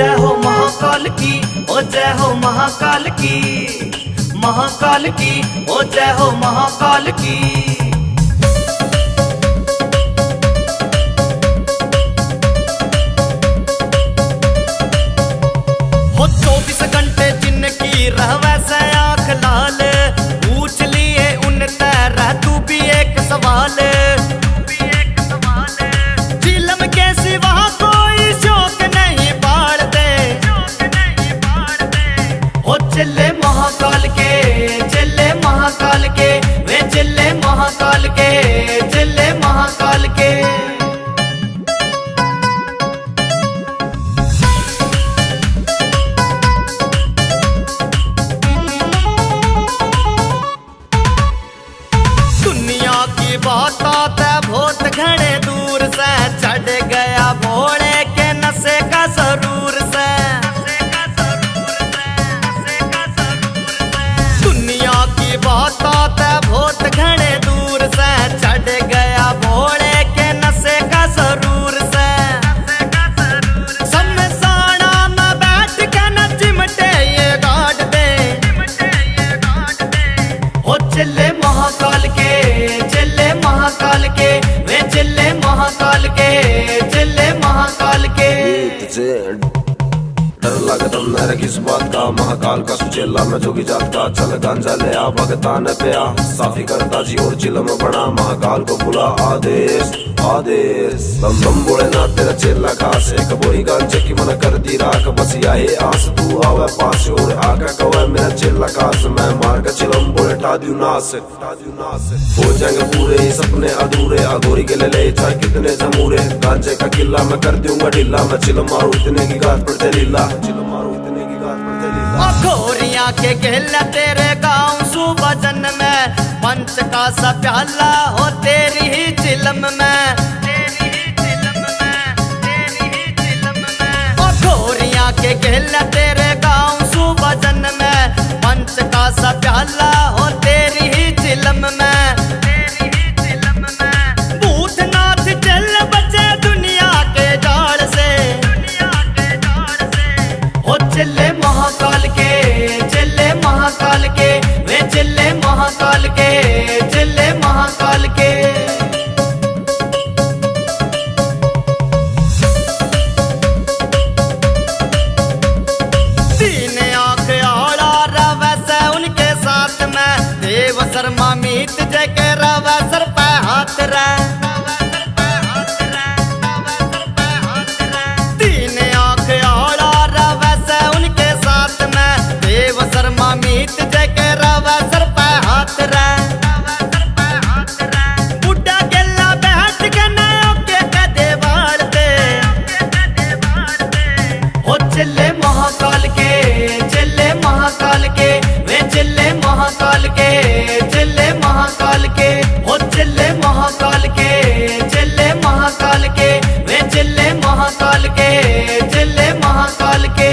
जय हो महाकाल की, ओ जय हो महाकाल की महाकाल की, ओ जय हो महाकाल की। बात मेरे किस बात का, महाकाल का सुचेला, मैं जोगी जात का चल गांजा ले आ भगता ने पे आ। साफी करता जी और चिलम बना, महाकाल को बुला, आदेश आदेश। बम बम बोले ना, तेरा चेला खास एक बोरी गांजे की मन कर दी राख, बस आए आस, तू आवे पास, और आका कवे, मेरा चेला खास, मैं मार का चिलम बोले, टा दियो नास हो जाएँगे पूरे सपने अधूरे अगोरी के ले ले चाहे कितने जमूरे। गांजे का किला मैं कर दूँगा ढीला, मैं चिलम मारू, इतने की गात पर लीला चिलम अखोरिया के खेल तेरे गाँव सुबजन में। पंच का सा प्याला हो तेरी ही चिलम में। अखोरिया के खेल तेरे गाँव सुबजन में। पंच का सा प्याला हाथ तीन आँख आड़ा रवै उनके साथ में। देव शर्मा मीत जय के महाकाल के चले महाकाल के, वे चले महाकाल के। महाकाल के ज़िले महाकाल के।